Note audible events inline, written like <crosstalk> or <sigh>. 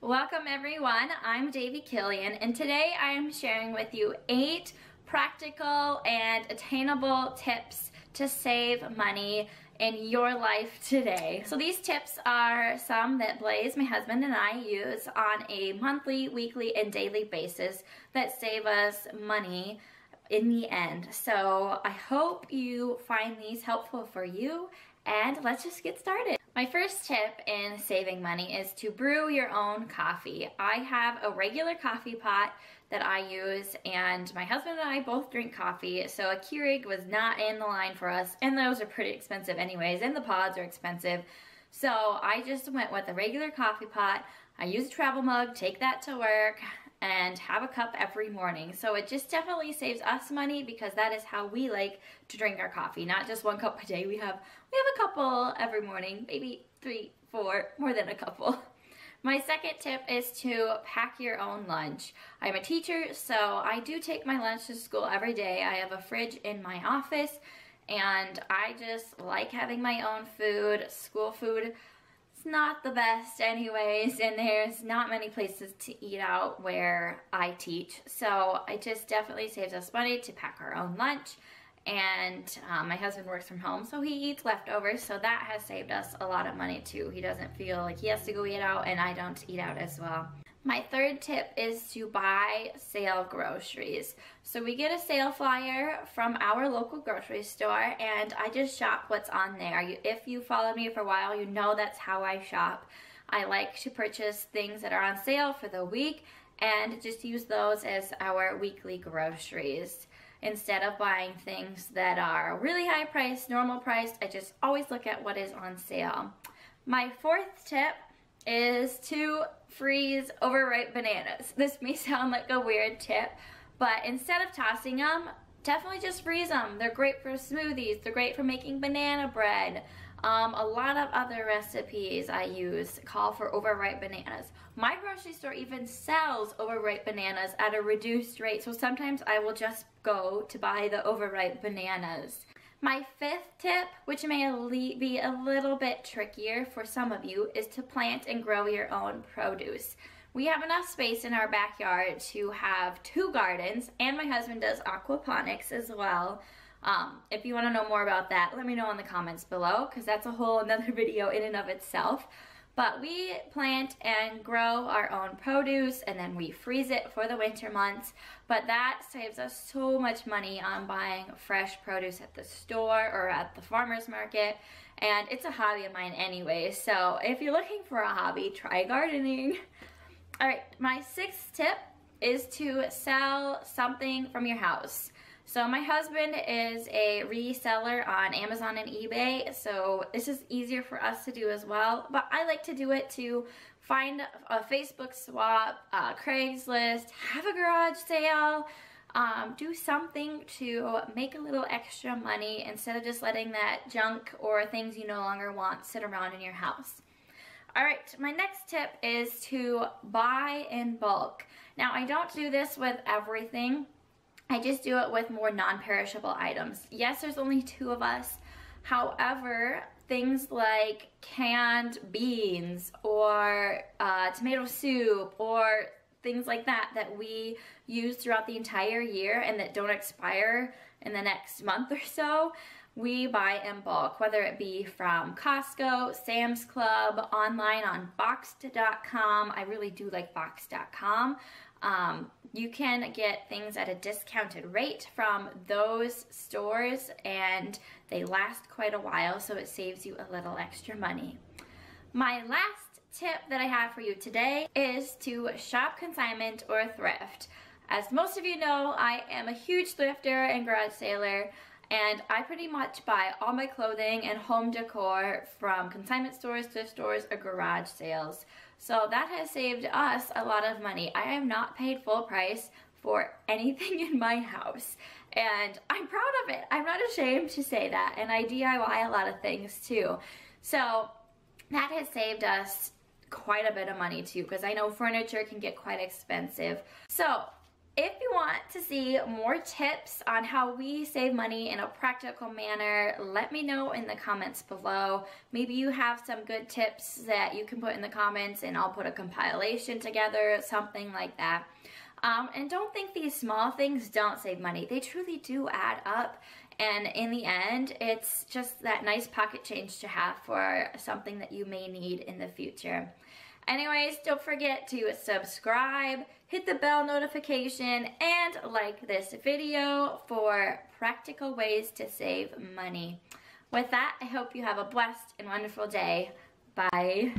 Welcome everyone, I'm Davee Kilian and today I am sharing with you eight practical and attainable tips to save money in your life today. So these tips are some that Blaze, my husband, and I use on a monthly, weekly, and daily basis that save us money in the end. So I hope you find these helpful for you and let's just get started. My first tip in saving money is to brew your own coffee. I have a regular coffee pot that I use and my husband and I both drink coffee so a Keurig was not in the line for us and those are pretty expensive anyways and the pods are expensive. So I just went with a regular coffee pot. I use a travel mug, take that to work, and have a cup every morning. So it just definitely saves us money because that is how we like to drink our coffee. Not just one cup a day. We have we have a couple every morning, maybe three, four, more than a couple. <laughs> My second tip is to pack your own lunch. I'm a teacher, so I do take my lunch to school every day. I have a fridge in my office, and I just like having my own food, school food it's not the best anyways and there's not many places to eat out where I teach. So it just definitely saves us money to pack our own lunch. And um, my husband works from home so he eats leftovers. So that has saved us a lot of money too. He doesn't feel like he has to go eat out and I don't eat out as well my third tip is to buy sale groceries. So we get a sale flyer from our local grocery store and I just shop what's on there. If you followed me for a while, you know that's how I shop. I like to purchase things that are on sale for the week and just use those as our weekly groceries. Instead of buying things that are really high priced, normal priced, I just always look at what is on sale. My fourth tip is to freeze overripe bananas. This may sound like a weird tip, but instead of tossing them, definitely just freeze them. They're great for smoothies. They're great for making banana bread. Um, a lot of other recipes I use call for overripe bananas. My grocery store even sells overripe bananas at a reduced rate, so sometimes I will just go to buy the overripe bananas. My fifth tip, which may be a little bit trickier for some of you, is to plant and grow your own produce. We have enough space in our backyard to have two gardens, and my husband does aquaponics as well. Um, if you want to know more about that, let me know in the comments below, because that's a whole another <laughs> video in and of itself. But we plant and grow our own produce and then we freeze it for the winter months. But that saves us so much money on buying fresh produce at the store or at the farmer's market. And it's a hobby of mine anyway. So if you're looking for a hobby, try gardening. <laughs> All right, my sixth tip is to sell something from your house. So my husband is a reseller on Amazon and eBay, so this is easier for us to do as well. But I like to do it to find a Facebook swap, uh, Craigslist, have a garage sale, um, do something to make a little extra money instead of just letting that junk or things you no longer want sit around in your house. Alright, my next tip is to buy in bulk. Now I don't do this with everything. I just do it with more non-perishable items. Yes, there's only two of us. However, things like canned beans or uh, tomato soup or things like that that we use throughout the entire year and that don't expire in the next month or so, we buy in bulk, whether it be from Costco, Sam's Club, online on Boxed.com. I really do like Boxed.com. Um, you can get things at a discounted rate from those stores and they last quite a while so it saves you a little extra money. My last tip that I have for you today is to shop consignment or thrift. As most of you know, I am a huge thrifter and garage sailor and I pretty much buy all my clothing and home decor from consignment stores, thrift stores, or garage sales. So that has saved us a lot of money. I am not paid full price for <laughs> anything in my house. And I'm proud of it. I'm not ashamed to say that. And I DIY a lot of things too. So that has saved us quite a bit of money too because I know furniture can get quite expensive. So if you want to see more tips on how we save money in a practical manner, let me know in the comments below. Maybe you have some good tips that you can put in the comments and I'll put a compilation together, something like that. Um, and don't think these small things don't save money. They truly do add up. And in the end, it's just that nice pocket change to have for something that you may need in the future. Anyways, don't forget to subscribe, hit the bell notification, and like this video for practical ways to save money. With that, I hope you have a blessed and wonderful day. Bye.